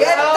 Get